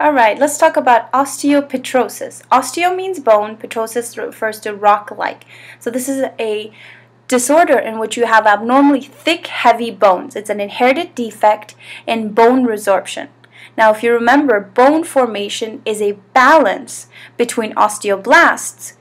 Alright, let's talk about osteopetrosis. Osteo means bone, petrosis refers to rock-like. So this is a disorder in which you have abnormally thick, heavy bones. It's an inherited defect in bone resorption. Now, if you remember, bone formation is a balance between osteoblasts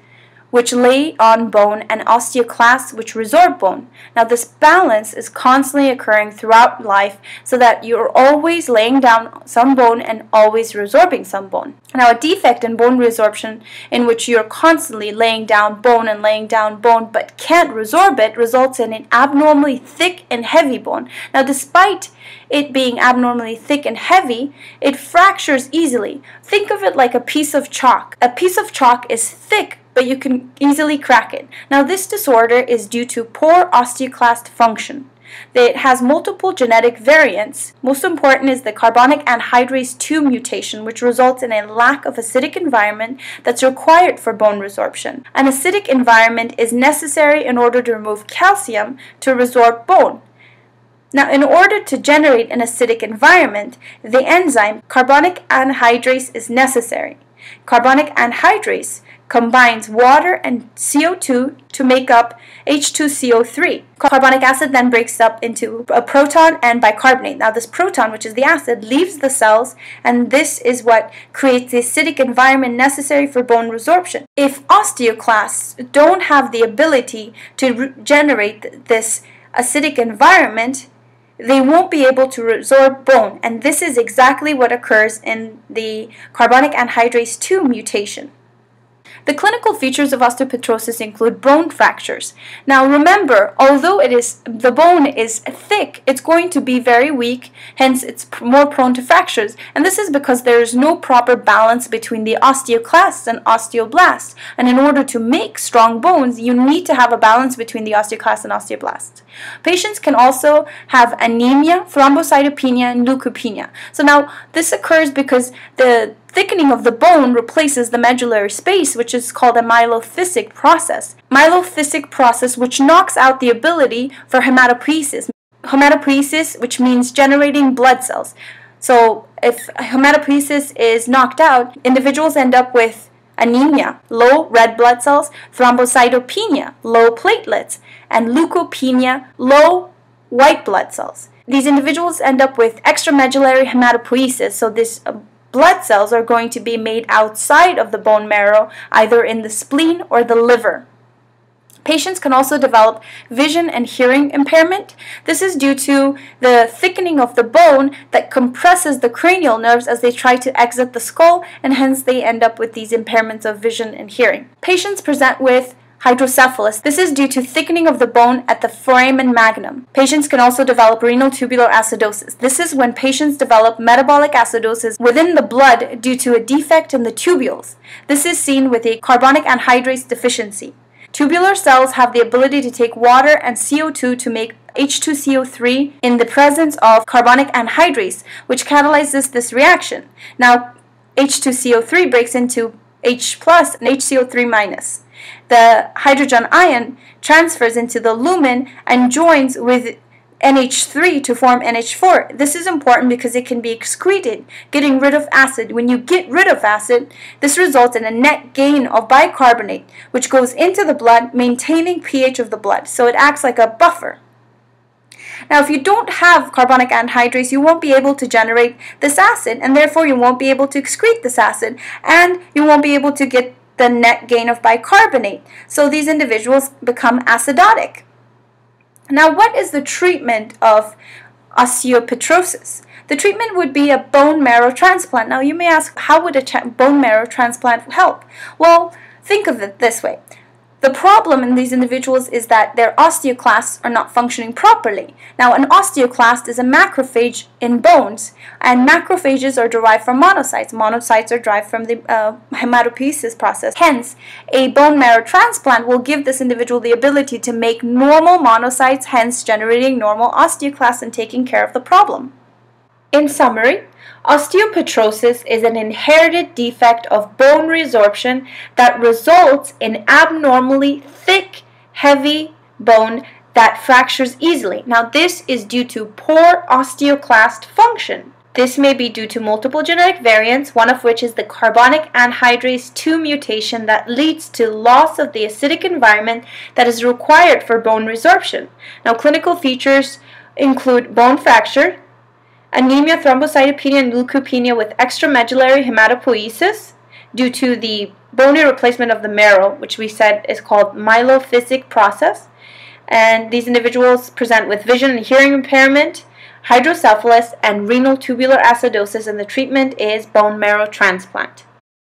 which lay on bone, and osteoclasts, which resorb bone. Now, this balance is constantly occurring throughout life so that you're always laying down some bone and always resorbing some bone. Now, a defect in bone resorption in which you're constantly laying down bone and laying down bone but can't resorb it results in an abnormally thick and heavy bone. Now, despite it being abnormally thick and heavy, it fractures easily. Think of it like a piece of chalk. A piece of chalk is thick but you can easily crack it. Now this disorder is due to poor osteoclast function. It has multiple genetic variants. Most important is the carbonic anhydrase 2 mutation, which results in a lack of acidic environment that's required for bone resorption. An acidic environment is necessary in order to remove calcium to resorb bone. Now, in order to generate an acidic environment, the enzyme carbonic anhydrase is necessary. Carbonic anhydrase combines water and CO2 to make up H2CO3. Carbonic acid then breaks up into a proton and bicarbonate. Now this proton, which is the acid, leaves the cells and this is what creates the acidic environment necessary for bone resorption. If osteoclasts don't have the ability to generate this acidic environment, they won't be able to resorb bone and this is exactly what occurs in the carbonic anhydrase 2 mutation. The clinical features of osteopetrosis include bone fractures. Now remember, although it is the bone is thick, it's going to be very weak, hence it's more prone to fractures. And this is because there is no proper balance between the osteoclasts and osteoblasts. And in order to make strong bones, you need to have a balance between the osteoclasts and osteoblasts. Patients can also have anemia, thrombocytopenia, and leukopenia. So now this occurs because the thickening of the bone replaces the medullary space, which is called a myelophthisic process. Myelophthisic process which knocks out the ability for hematopoiesis. Hematopoiesis, which means generating blood cells. So if hematopoiesis is knocked out, individuals end up with anemia, low red blood cells, thrombocytopenia, low platelets, and leukopenia, low white blood cells. These individuals end up with extramedullary hematopoiesis, so this uh, blood cells are going to be made outside of the bone marrow, either in the spleen or the liver. Patients can also develop vision and hearing impairment. This is due to the thickening of the bone that compresses the cranial nerves as they try to exit the skull, and hence they end up with these impairments of vision and hearing. Patients present with hydrocephalus. This is due to thickening of the bone at the foramen magnum. Patients can also develop renal tubular acidosis. This is when patients develop metabolic acidosis within the blood due to a defect in the tubules. This is seen with a carbonic anhydrase deficiency. Tubular cells have the ability to take water and CO2 to make H2CO3 in the presence of carbonic anhydrase, which catalyzes this reaction. Now, H2CO3 breaks into H plus and HCO3 minus the hydrogen ion transfers into the lumen and joins with NH3 to form NH4. This is important because it can be excreted, getting rid of acid. When you get rid of acid, this results in a net gain of bicarbonate, which goes into the blood, maintaining pH of the blood. So it acts like a buffer. Now, if you don't have carbonic anhydrase, you won't be able to generate this acid, and therefore you won't be able to excrete this acid, and you won't be able to get the net gain of bicarbonate. So these individuals become acidotic. Now, what is the treatment of osteopetrosis? The treatment would be a bone marrow transplant. Now, you may ask, how would a bone marrow transplant help? Well, think of it this way. The problem in these individuals is that their osteoclasts are not functioning properly. Now, an osteoclast is a macrophage in bones, and macrophages are derived from monocytes. Monocytes are derived from the uh, hematopoiesis process. Hence, a bone marrow transplant will give this individual the ability to make normal monocytes, hence generating normal osteoclasts and taking care of the problem. In summary, Osteopetrosis is an inherited defect of bone resorption that results in abnormally thick, heavy bone that fractures easily. Now, this is due to poor osteoclast function. This may be due to multiple genetic variants, one of which is the carbonic anhydrase 2 mutation that leads to loss of the acidic environment that is required for bone resorption. Now, clinical features include bone fracture, anemia, thrombocytopenia, and leukopenia with extramedullary hematopoiesis due to the bony replacement of the marrow, which we said is called myelophthisic process. And these individuals present with vision and hearing impairment, hydrocephalus, and renal tubular acidosis, and the treatment is bone marrow transplant.